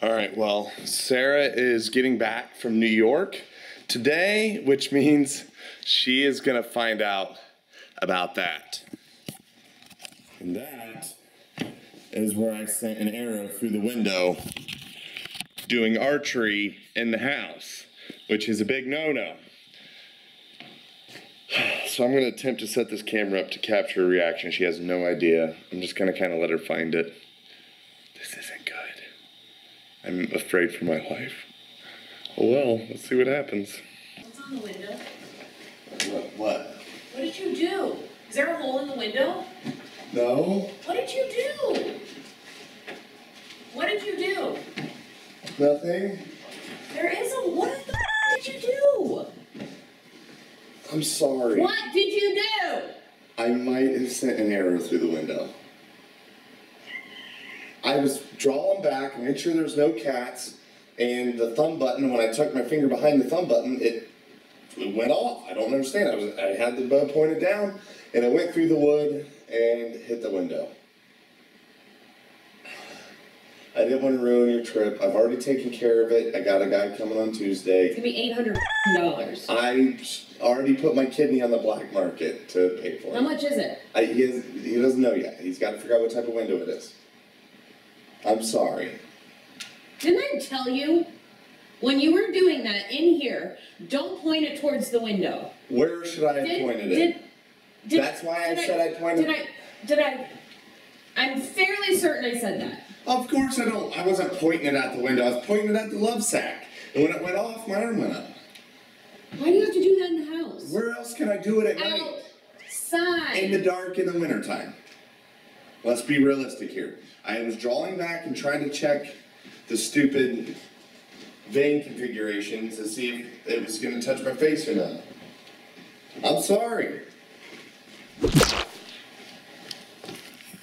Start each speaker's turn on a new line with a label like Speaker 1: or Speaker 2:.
Speaker 1: All right, well, Sarah is getting back from New York today, which means she is gonna find out about that. And that is where I sent an arrow through the window doing archery in the house, which is a big no-no. So I'm gonna attempt to set this camera up to capture a reaction. She has no idea. I'm just gonna kind of let her find it. This isn't good. I'm afraid for my life. Oh well, let's see what happens.
Speaker 2: What's on the window?
Speaker 1: What? What?
Speaker 2: What did you do? Is there a hole in the window?
Speaker 1: No,
Speaker 2: What did you do? What did you do?
Speaker 1: nothing.
Speaker 2: There is a what the f- did you do?
Speaker 1: I'm sorry.
Speaker 2: What did you do?
Speaker 1: I might have sent an arrow through the window. I was drawing back, made sure there's no cats, and the thumb button. When I tucked my finger behind the thumb button, it, it went off. I don't understand. I was I had the bow pointed down, and it went through the wood and hit the window. I didn't want to ruin your trip. I've already taken care of it. I got a guy coming on Tuesday.
Speaker 2: It's gonna be eight hundred dollars.
Speaker 1: I already put my kidney on the black market to pay for it.
Speaker 2: How much is it?
Speaker 1: I, he, has, he doesn't know yet. He's got to figure out what type of window it is. I'm sorry.
Speaker 2: Didn't I tell you? When you were doing that in here, don't point it towards the window.
Speaker 1: Where should I have
Speaker 2: Did,
Speaker 1: pointed
Speaker 2: did,
Speaker 1: it?
Speaker 2: did,
Speaker 1: That's why I said I pointed-
Speaker 2: Did I? Did I? I'm fairly certain I said that.
Speaker 1: Of course I don't. I wasn't pointing it at the window. I was pointing it at the love sack. And when it went off, my arm went up.
Speaker 2: Why do you have to do that in the house?
Speaker 1: Where else can I do it at night?
Speaker 2: Outside.
Speaker 1: In the dark in the wintertime. Let's be realistic here. I was drawing back and trying to check the stupid vane configuration to see if it was going to touch my face or not. I'm sorry.